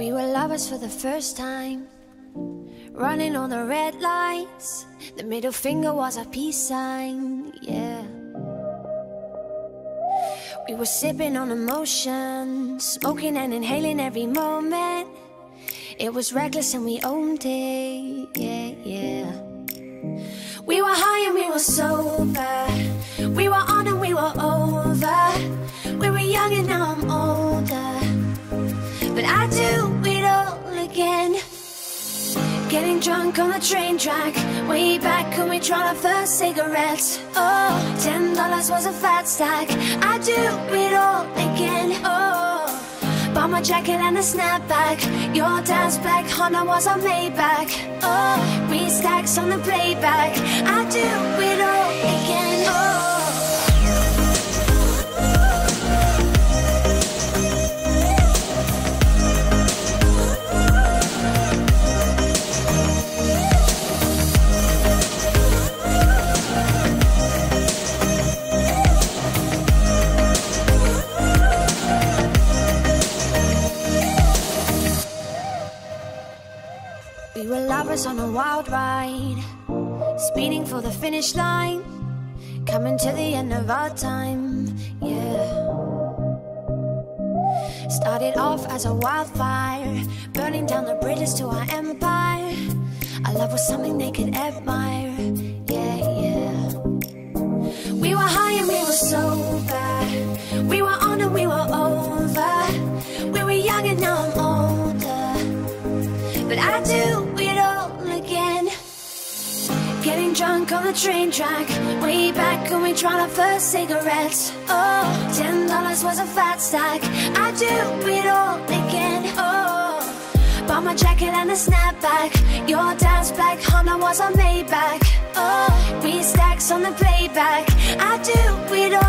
We were lovers for the first time. Running on the red lights. The middle finger was a peace sign, yeah. We were sipping on emotion, smoking and inhaling every moment. It was reckless and we owned it, yeah, yeah. We were high and we were sober. We were Getting drunk on the train track. Way back when we tried our first cigarettes. Oh, ten dollars was a fat stack. I do it all again, oh Bought my jacket and a snapback. Your dad's black Honda was a Maybach. Oh, three stacks on the playback. I do On a wild ride, speeding for the finish line, coming to the end of our time, yeah. Started off as a wildfire, burning down the bridges to our empire. Our love was something they could admire, Getting drunk on the train track. Way back when we tried our first cigarettes. Oh, ten dollars was a fat stack. I do it all again. Oh, bought my jacket and a snapback. Your dad's black Honda was a Maybach. Oh, three stacks on the playback. I do it all.